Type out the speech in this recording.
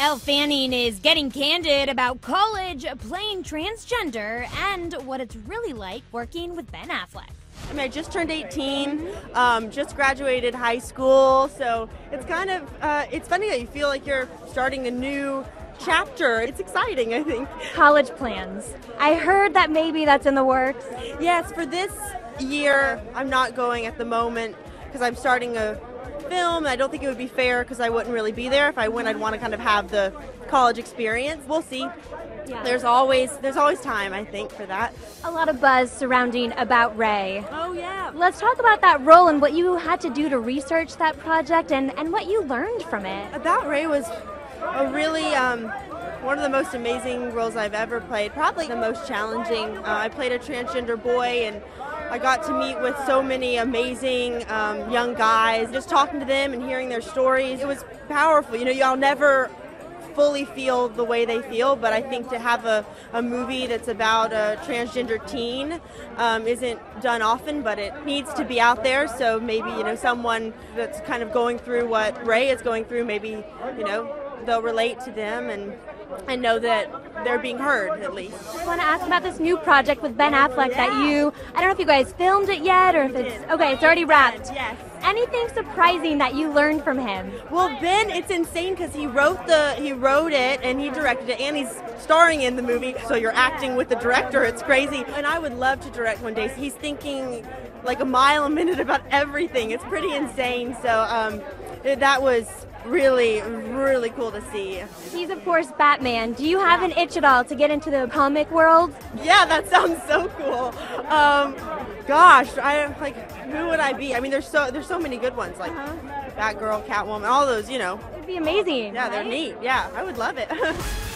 Elle Fanning is getting candid about college, playing transgender, and what it's really like working with Ben Affleck. I mean, I just turned 18, um, just graduated high school, so it's kind of uh, it's funny that you feel like you're starting a new chapter. It's exciting, I think. College plans. I heard that maybe that's in the works. Yes, for this year, I'm not going at the moment because I'm starting a film. I don't think it would be fair because I wouldn't really be there. If I went, I'd want to kind of have the college experience. We'll see. Yeah. There's always there's always time, I think, for that. A lot of buzz surrounding About Ray. Oh yeah. Let's talk about that role and what you had to do to research that project and, and what you learned from it. About Ray was a really um, one of the most amazing roles I've ever played. Probably the most challenging. Uh, I played a transgender boy, and I got to meet with so many amazing um, young guys. Just talking to them and hearing their stories, it was powerful. You know, y'all never fully feel the way they feel, but I think to have a, a movie that's about a transgender teen um, isn't done often, but it needs to be out there. So maybe, you know, someone that's kind of going through what Ray is going through, maybe, you know, they'll relate to them and and know that they're being heard at least. I want to ask about this new project with Ben Affleck that you, I don't know if you guys filmed it yet or if it's, okay, it's already wrapped. Yes. Anything surprising that you learned from him? Well, Ben, it's insane because he wrote the he wrote it and he directed it and he's starring in the movie. So you're acting with the director. It's crazy. And I would love to direct one day. He's thinking like a mile a minute about everything. It's pretty insane. So um, that was really really cool to see. He's, of course, Batman. Do you have an itch at all to get into the comic world? Yeah, that sounds so cool. Um, gosh, I like who would I be? I mean, there's so there's so many good ones like uh-huh. Batgirl, Catwoman, all those. You know, It'd be amazing. yeah, they're neat. Yeah, I would love it.